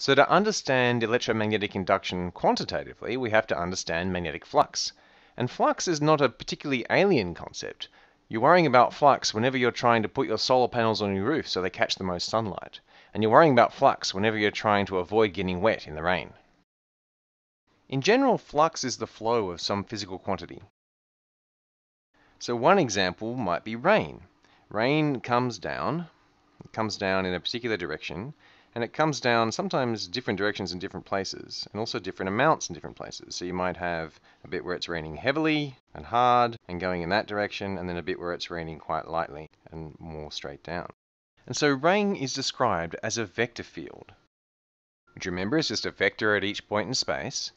So to understand electromagnetic induction quantitatively, we have to understand magnetic flux. And flux is not a particularly alien concept. You're worrying about flux whenever you're trying to put your solar panels on your roof so they catch the most sunlight. And you're worrying about flux whenever you're trying to avoid getting wet in the rain. In general, flux is the flow of some physical quantity. So one example might be rain. Rain comes down, it comes down in a particular direction, and it comes down sometimes different directions in different places, and also different amounts in different places. So you might have a bit where it's raining heavily and hard and going in that direction, and then a bit where it's raining quite lightly and more straight down. And so rain is described as a vector field, which remember is just a vector at each point in space.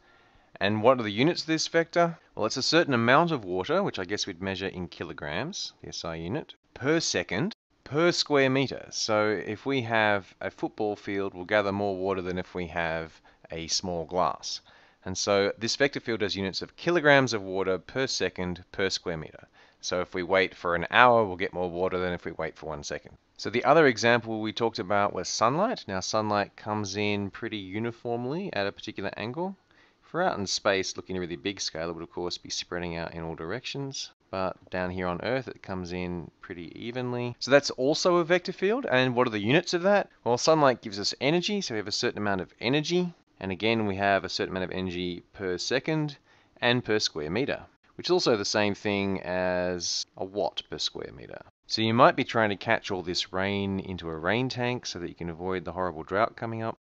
And what are the units of this vector? Well, it's a certain amount of water, which I guess we'd measure in kilograms, the SI unit, per second, per square meter. So if we have a football field, we'll gather more water than if we have a small glass. And so this vector field has units of kilograms of water per second per square meter. So if we wait for an hour, we'll get more water than if we wait for one second. So the other example we talked about was sunlight. Now sunlight comes in pretty uniformly at a particular angle. If we're out in space looking at a really big scale, it would of course be spreading out in all directions but down here on Earth it comes in pretty evenly. So that's also a vector field, and what are the units of that? Well, sunlight gives us energy, so we have a certain amount of energy, and again we have a certain amount of energy per second and per square meter, which is also the same thing as a watt per square meter. So you might be trying to catch all this rain into a rain tank so that you can avoid the horrible drought coming up.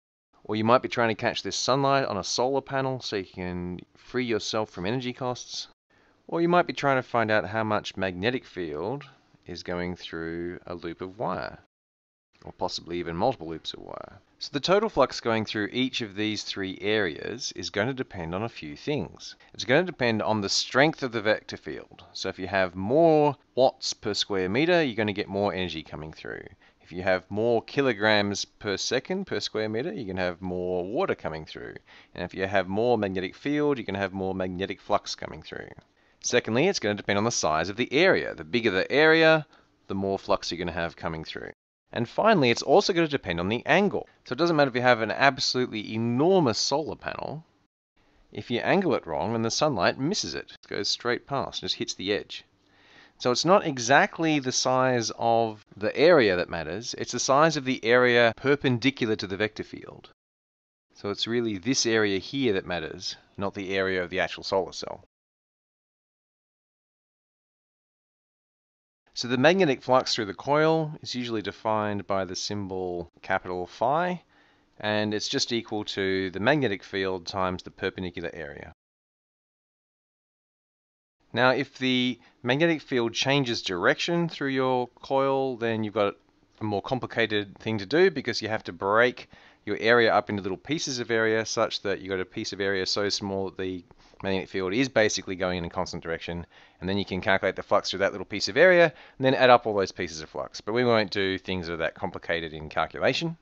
Or you might be trying to catch this sunlight on a solar panel so you can free yourself from energy costs. Or you might be trying to find out how much magnetic field is going through a loop of wire, or possibly even multiple loops of wire. So the total flux going through each of these three areas is going to depend on a few things. It's going to depend on the strength of the vector field. So if you have more watts per square meter, you're going to get more energy coming through. If you have more kilograms per second per square meter, you can have more water coming through. And if you have more magnetic field, you can have more magnetic flux coming through. Secondly, it's going to depend on the size of the area. The bigger the area, the more flux you're going to have coming through. And finally, it's also going to depend on the angle. So it doesn't matter if you have an absolutely enormous solar panel. If you angle it wrong, and the sunlight misses it. It goes straight past, just hits the edge. So it's not exactly the size of the area that matters, it's the size of the area perpendicular to the vector field. So it's really this area here that matters, not the area of the actual solar cell. So the magnetic flux through the coil is usually defined by the symbol capital phi, and it's just equal to the magnetic field times the perpendicular area. Now, if the magnetic field changes direction through your coil, then you've got a more complicated thing to do because you have to break your area up into little pieces of area such that you've got a piece of area so small that the magnetic field is basically going in a constant direction, and then you can calculate the flux through that little piece of area, and then add up all those pieces of flux. But we won't do things that are that complicated in calculation.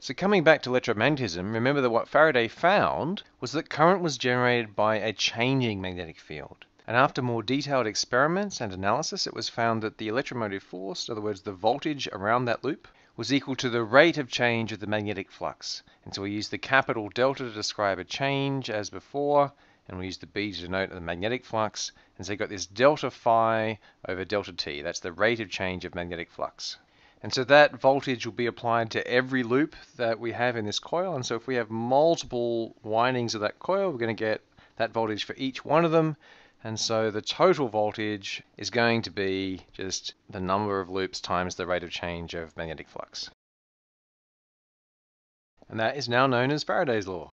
So coming back to electromagnetism, remember that what Faraday found was that current was generated by a changing magnetic field. And after more detailed experiments and analysis, it was found that the electromotive force, in other words, the voltage around that loop, was equal to the rate of change of the magnetic flux. And so we used the capital delta to describe a change as before, and we use the B to denote the magnetic flux. And so you've got this delta phi over delta T. That's the rate of change of magnetic flux. And so that voltage will be applied to every loop that we have in this coil. And so if we have multiple windings of that coil, we're going to get that voltage for each one of them. And so the total voltage is going to be just the number of loops times the rate of change of magnetic flux. And that is now known as Faraday's law.